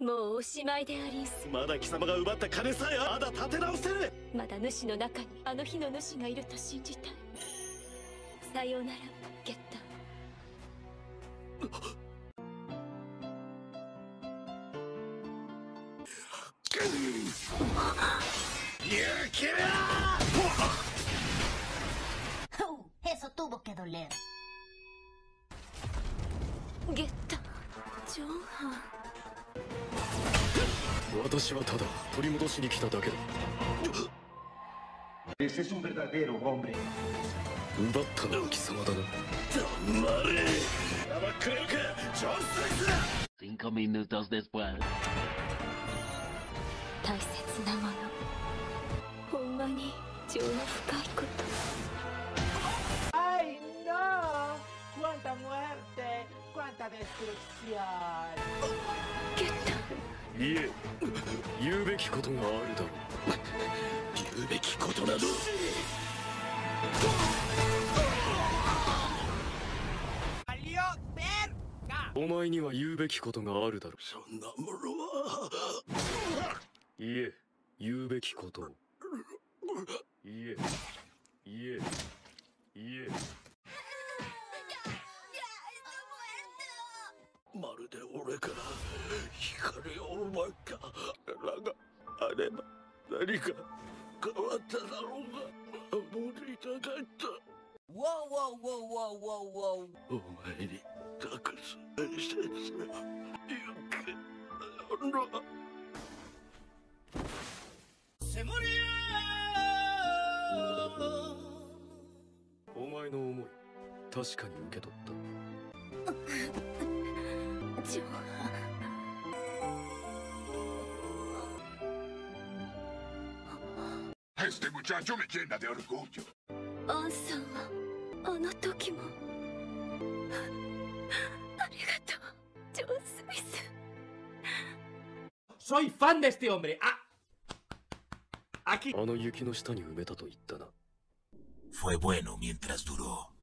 もうおしまいでありんす。まだ貴様が奪った金さえまだ立て直せる。まだ主の中にあの日の主がいると信じたい。さようならゲッタ勇気だ Uh, eso tuvo que doler. ゲッタジョンハン私はただ取り戻しに来ただけだ Ese es un verdadero hombre. 奪ったのは貴様だな黙れ黙っくれるかジョン・スミスだ Cinco minutos después. 大切なものほんまに情の深いこと ¡Ay, no! ¡Cuánta muerte! ¡Cuánta destrucción! ゲッタいえ言うべきことがあるだろう。言うべきことなど.お前には言うべきことがあるだろそんなものは。え言うべきことを。え。え。え。まるで俺から光をれば何か変わっただろうが守りたかった ¡Wow, wow, wow, wow, wow, wow! お前に託す大切な勇気な ¡Se murió! お前の思い確かに受け取った ジ Este muchacho me llena de orgullo. Soy fan de este hombre. Ah. Aquí. Fue bueno mientras duró.